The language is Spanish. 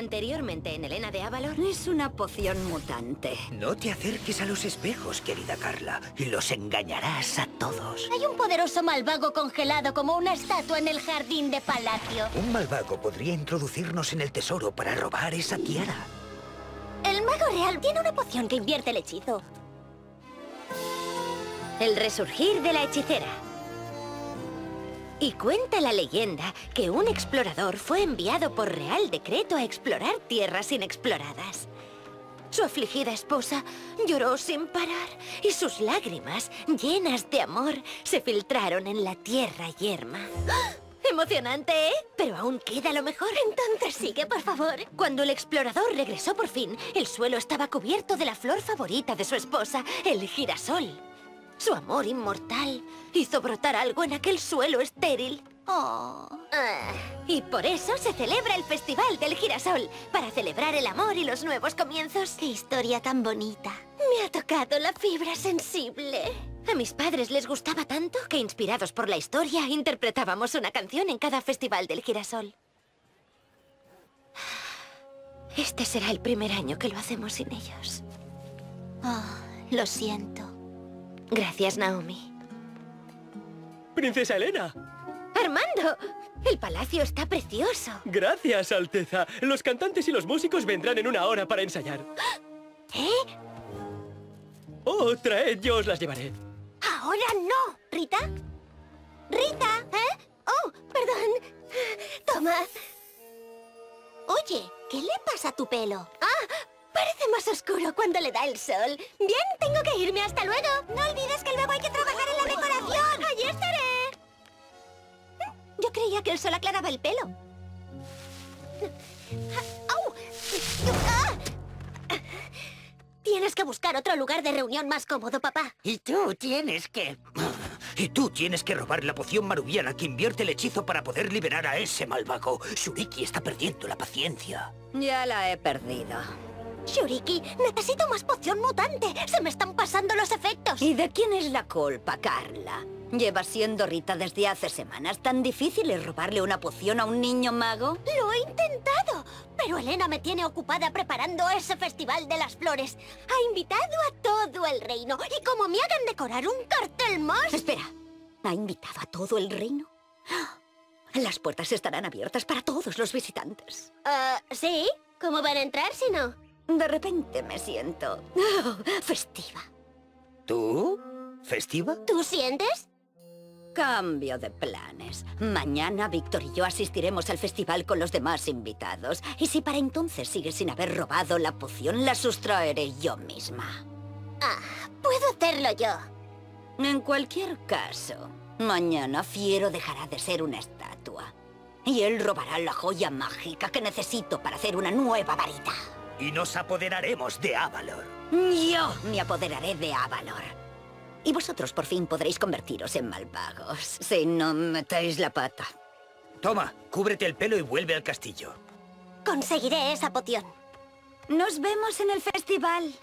Anteriormente en Helena de Avalor. Es una poción mutante. No te acerques a los espejos, querida Carla, y los engañarás a todos. Hay un poderoso malvago congelado como una estatua en el jardín de Palacio. Un malvago podría introducirnos en el tesoro para robar esa tiara. El mago real tiene una poción que invierte el hechizo. El resurgir de la hechicera. Y cuenta la leyenda que un explorador fue enviado por real decreto a explorar tierras inexploradas. Su afligida esposa lloró sin parar y sus lágrimas, llenas de amor, se filtraron en la tierra yerma. ¡Ah! Emocionante, ¿eh? Pero aún queda lo mejor. Entonces sigue, por favor. Cuando el explorador regresó por fin, el suelo estaba cubierto de la flor favorita de su esposa, el girasol. Su amor inmortal hizo brotar algo en aquel suelo estéril. Oh. Ah, y por eso se celebra el Festival del Girasol, para celebrar el amor y los nuevos comienzos. ¡Qué historia tan bonita! Me ha tocado la fibra sensible. A mis padres les gustaba tanto que, inspirados por la historia, interpretábamos una canción en cada Festival del Girasol. Este será el primer año que lo hacemos sin ellos. Oh, lo siento. Gracias, Naomi. ¡Princesa Elena! ¡Armando! El palacio está precioso. Gracias, Alteza. Los cantantes y los músicos vendrán en una hora para ensayar. ¿Eh? Oh, traed, yo os las llevaré. ¡Ahora no! ¿Rita? ¿Rita? ¿Eh? Oh, perdón. Toma. Oye, ¿qué le pasa a tu pelo? Parece más oscuro cuando le da el sol. Bien, tengo que irme. ¡Hasta luego! No olvides que luego hay que trabajar en la decoración. ¡Allí estaré! Yo creía que el sol aclaraba el pelo. ¡Au! ¡Ah! Tienes que buscar otro lugar de reunión más cómodo, papá. Y tú tienes que... Y tú tienes que robar la poción marubiana que invierte el hechizo para poder liberar a ese malvago. Shuriki está perdiendo la paciencia. Ya la he perdido. Shuriki, necesito más poción mutante. Se me están pasando los efectos. ¿Y de quién es la culpa, Carla? Lleva siendo Rita desde hace semanas. ¿Tan difícil es robarle una poción a un niño mago? Lo he intentado, pero Elena me tiene ocupada preparando ese festival de las flores. Ha invitado a todo el reino. Y como me hagan decorar un cartel más... Espera, ¿ha invitado a todo el reino? Las puertas estarán abiertas para todos los visitantes. Ah, ¿Sí? ¿Cómo van a entrar si no? De repente me siento... oh, festiva. ¿Tú? ¿Festiva? ¿Tú sientes? Cambio de planes. Mañana Víctor y yo asistiremos al festival con los demás invitados. Y si para entonces sigues sin haber robado la poción, la sustraeré yo misma. Ah, puedo hacerlo yo. En cualquier caso, mañana Fiero dejará de ser una estatua. Y él robará la joya mágica que necesito para hacer una nueva varita. Y nos apoderaremos de Avalor. Yo me apoderaré de Avalor. Y vosotros por fin podréis convertiros en malvagos, si no metéis la pata. Toma, cúbrete el pelo y vuelve al castillo. Conseguiré esa poción. Nos vemos en el festival.